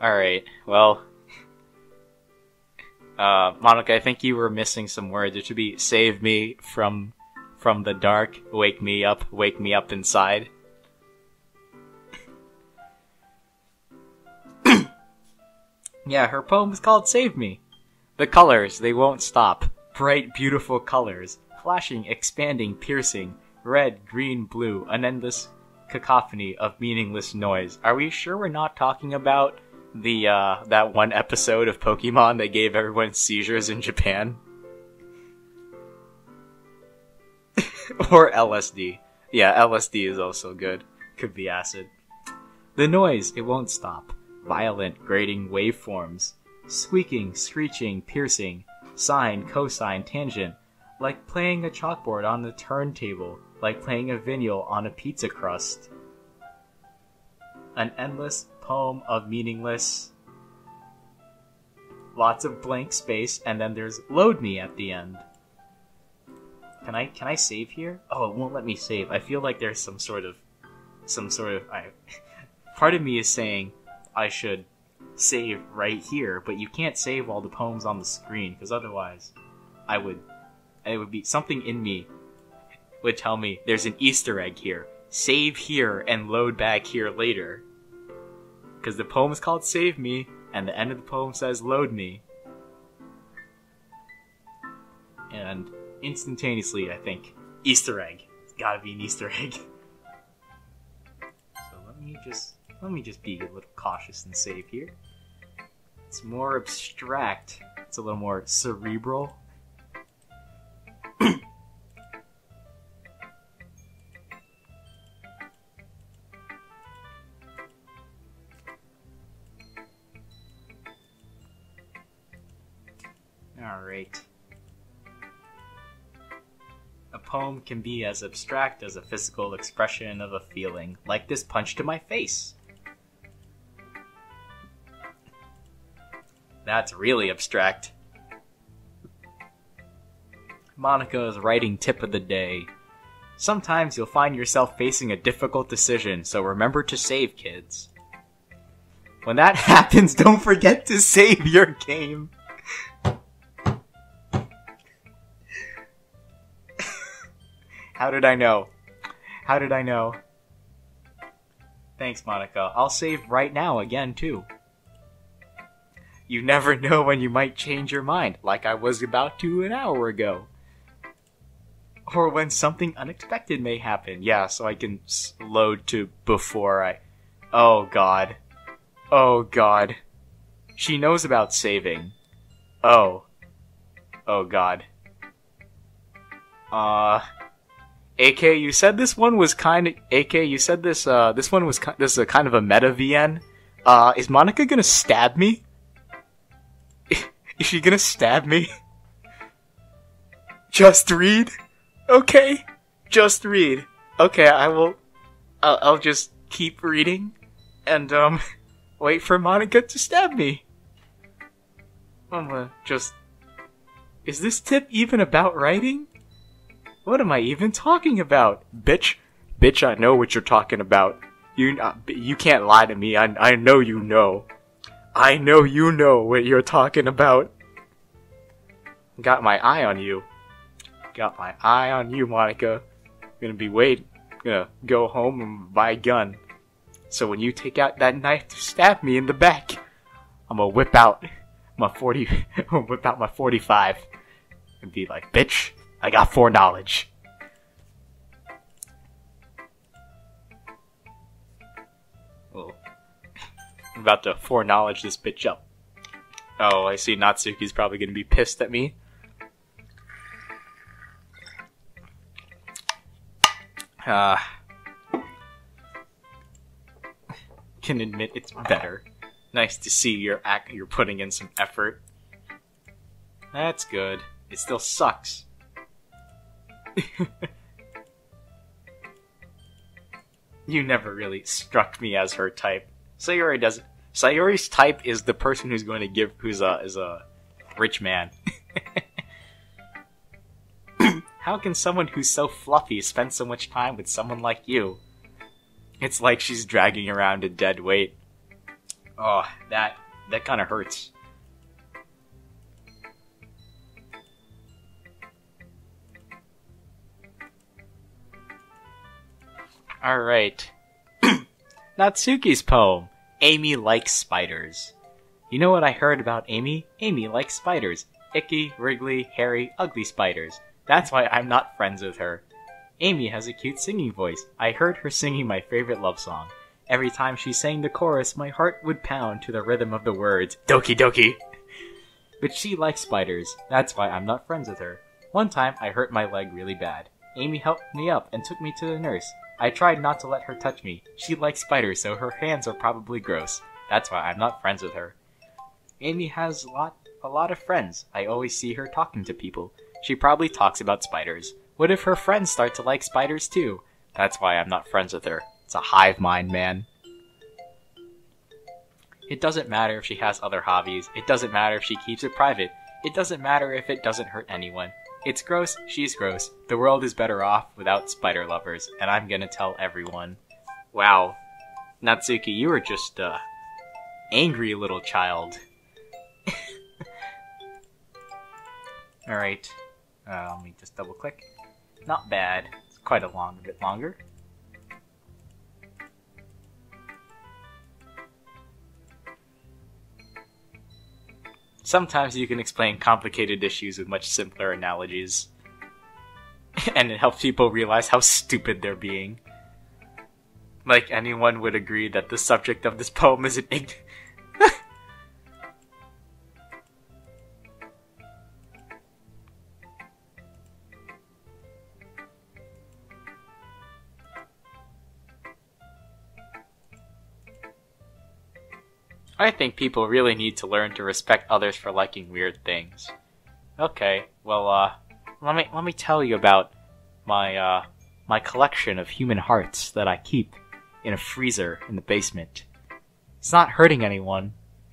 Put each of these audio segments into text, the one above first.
Alright, well. Uh, Monika, I think you were missing some words. It should be save me from from the dark, wake me up, wake me up inside. yeah, her poem is called Save Me. The colors, they won't stop. Bright, beautiful colors. Flashing, expanding, piercing. Red, green, blue. An endless cacophony of meaningless noise. Are we sure we're not talking about the uh, that one episode of Pokemon that gave everyone seizures in Japan? or LSD. Yeah, LSD is also good. Could be acid. The noise, it won't stop. Violent, grating waveforms. Squeaking, screeching, piercing. Sine, cosine, tangent. Like playing a chalkboard on the turntable. Like playing a vinyl on a pizza crust. An endless poem of meaningless. Lots of blank space, and then there's load me at the end. Can I can I save here? Oh, it won't let me save. I feel like there's some sort of some sort of I part of me is saying I should save right here, but you can't save all the poems on the screen because otherwise I would it would be something in me would tell me there's an Easter egg here. Save here and load back here later. Because the poem is called Save Me, and the end of the poem says Load Me. And instantaneously, I think, Easter egg. It's gotta be an Easter egg. so let me just let me just be a little cautious and save here. It's more abstract. It's a little more cerebral. Alright. A poem can be as abstract as a physical expression of a feeling, like this punch to my face. That's really abstract. Monika's writing tip of the day. Sometimes you'll find yourself facing a difficult decision, so remember to save, kids. When that happens, don't forget to save your game. How did I know? How did I know? Thanks, Monika. I'll save right now again, too. You never know when you might change your mind, like I was about to an hour ago. Or when something unexpected may happen. Yeah, so I can load to before I. Oh god. Oh god. She knows about saving. Oh. Oh god. Uh. AK, you said this one was kind of AK. You said this. Uh, this one was this is a kind of a meta VN. Uh, is Monika gonna stab me? is she gonna stab me? Just read. Okay, just read. Okay, I will. I'll, I'll just keep reading, and um, wait for Monika to stab me. I'm gonna just. Is this tip even about writing? What am I even talking about? Bitch, bitch, I know what you're talking about. You, uh, you can't lie to me. I, I know you know. I know you know what you're talking about. Got my eye on you. Got my eye on you, Monika. Gonna be waiting. Gonna go home and buy a gun. So when you take out that knife to stab me in the back, I'm gonna whip out my 40, I'm gonna whip out my 45 and be like, bitch, I got foreknowledge. Well, I'm about to foreknowledge this bitch up. Oh, I see Natsuki's probably gonna be pissed at me. Uh, can admit it's better. Nice to see you're act you're putting in some effort. That's good. It still sucks. you never really struck me as her type. Sayori doesn't. Sayori's type is the person who's going to give, who's a is a rich man. How can someone who's so fluffy spend so much time with someone like you? It's like she's dragging around a dead weight. Oh, that that kind of hurts. All right. Natsuki's poem. Amy likes spiders. You know what I heard about Amy? Amy likes spiders. Icky, wriggly, hairy, ugly spiders. That's why I'm not friends with her. Amy has a cute singing voice. I heard her singing my favorite love song. Every time she sang the chorus, my heart would pound to the rhythm of the words, Doki Doki! But she likes spiders. That's why I'm not friends with her. One time, I hurt my leg really bad. Amy helped me up and took me to the nurse. I tried not to let her touch me. She likes spiders, so her hands are probably gross. That's why I'm not friends with her. Amy has a lot, a lot of friends. I always see her talking to people. She probably talks about spiders. What if her friends start to like spiders too? That's why I'm not friends with her. It's a hive mind, man. It doesn't matter if she has other hobbies. It doesn't matter if she keeps it private. It doesn't matter if it doesn't hurt anyone. It's gross, she's gross. The world is better off without spider lovers, and I'm gonna tell everyone. Wow. Natsuki, you are just a angry little child. Alright. Uh, let me just double click. Not bad. It's quite a long a bit longer. Sometimes you can explain complicated issues with much simpler analogies. and it helps people realize how stupid they're being. Like anyone would agree that the subject of this poem is an ig- I think people really need to learn to respect others for liking weird things. Okay, well, uh, let me let me tell you about my uh my collection of human hearts that I keep in a freezer in the basement. It's not hurting anyone.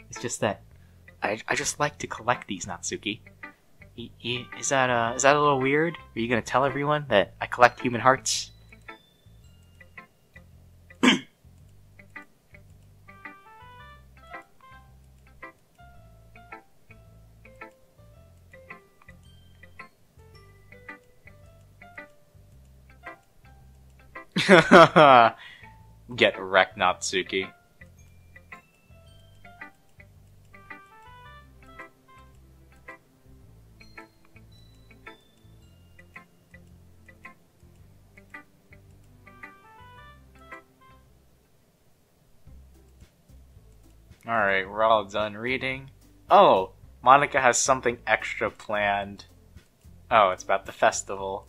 It's just that I, I just like to collect these Natsuki. Is that uh is that a little weird? Are you gonna tell everyone that I collect human hearts? Get wrecked, Natsuki. Alright, we're all done reading. Oh, Monika has something extra planned. Oh, it's about the festival.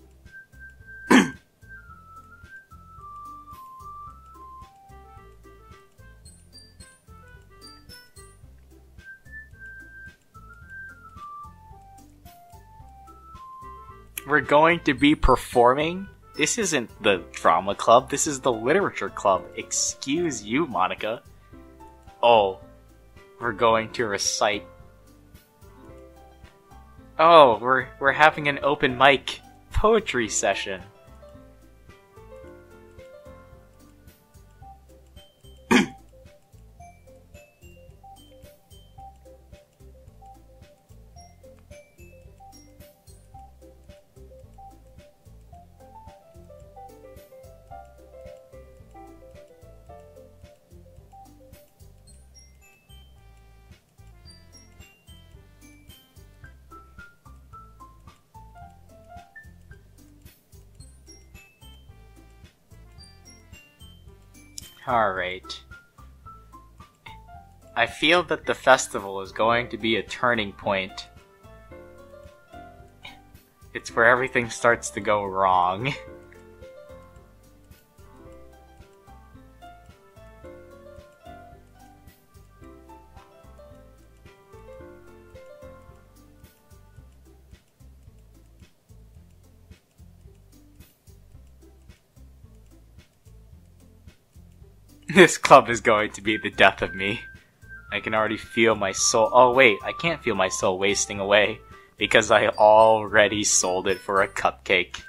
We're going to be performing. This isn't the drama club, this is the literature club. Excuse you, Monika. Oh, we're going to recite. Oh, we're we're having an open mic poetry session. Alright. I feel that the festival is going to be a turning point. It's where everything starts to go wrong. This club is going to be the death of me. I can already feel my soul. Oh, wait, I can't feel my soul wasting away because I already sold it for a cupcake.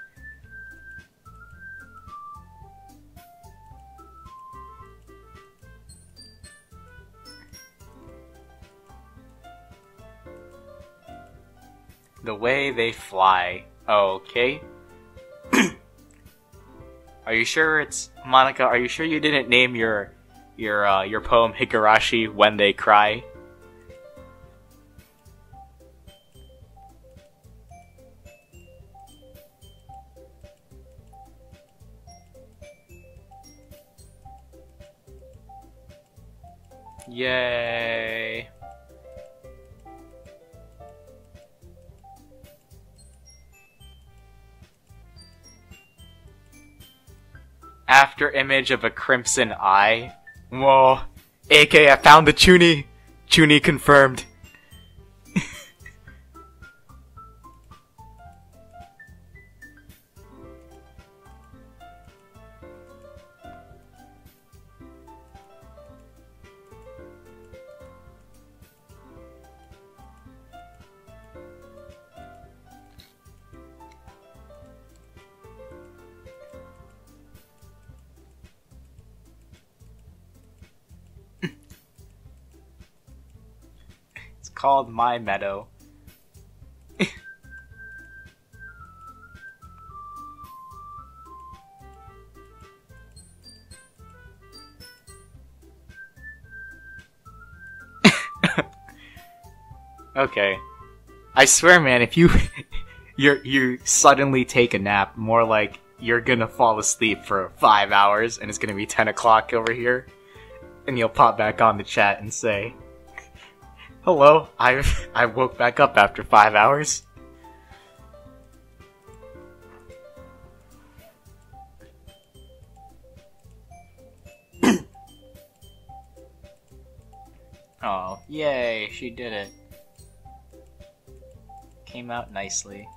The way they fly. Okay are you sure it's Monika? Are you sure you didn't name your your uh, your poem Higurashi when they cry? Yay. After image of a crimson eye. Whoa. AK, I found the Chuny. Chuny confirmed. Called My Meadow. okay. I swear, man, if you you you suddenly take a nap, more like you're gonna fall asleep for five hours, and it's gonna be ten o'clock over here, and you'll pop back on the chat and say, "Hello, I I woke back up after five hours." oh, yay! She did it. Came out nicely.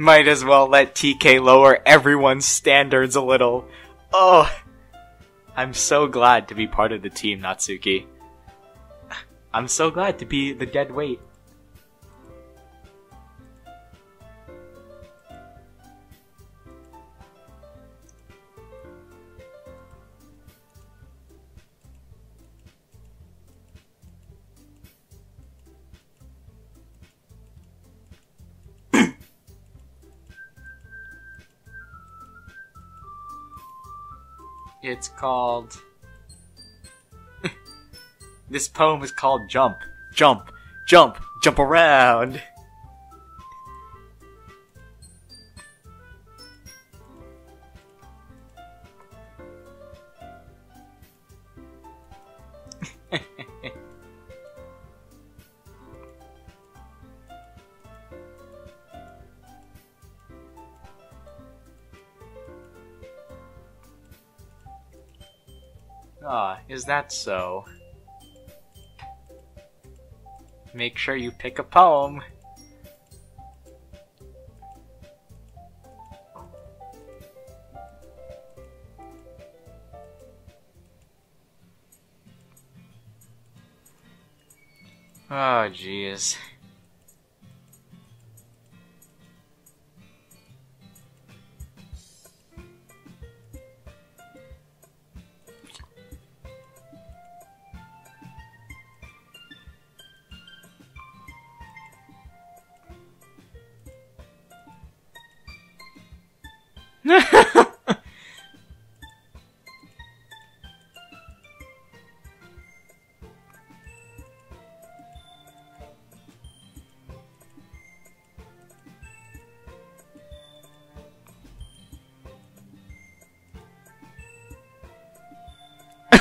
Might as well let TK lower everyone's standards a little. Oh, I'm so glad to be part of the team, Natsuki. I'm so glad to be the dead weight. It's called. this poem is called Jump. Jump. Jump. Jump around. is that so? Make sure you pick a poem. Oh, jeez.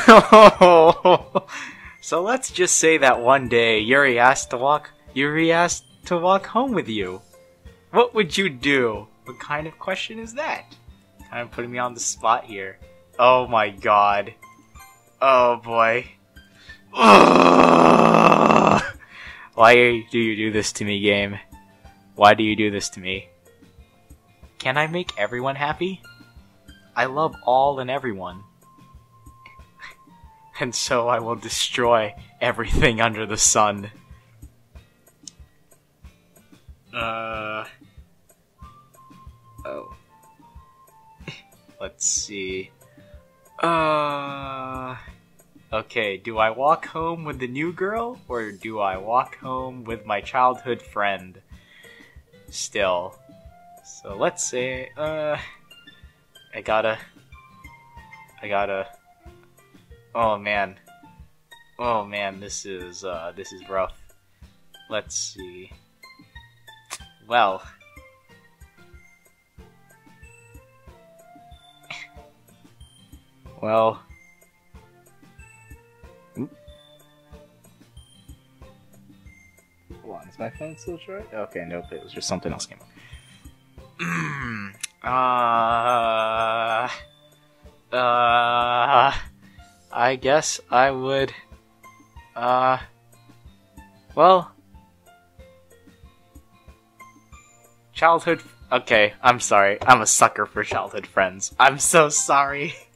so let's just say that one day Yuri asked to walk Yuri asked to walk home with you. What would you do? What kind of question is that? Kind of putting me on the spot here. Oh my god. Oh boy. Why do you do this to me, game? Why do you do this to me? Can I make everyone happy? I love all and everyone. And so I will destroy everything under the sun. Uh. Oh. Let's see. Uh. Okay, do I walk home with the new girl, or do I walk home with my childhood friend? Still. So let's say, uh. I gotta. I gotta. Oh man. Oh man, this is, uh, this is rough. Let's see. Well. Well. Oop. Hold on, is my phone still charged? Okay, nope, it was just something else came up. uh, uh, I guess I would, uh, well, childhood. Okay, I'm sorry. I'm a sucker for childhood friends. I'm so sorry.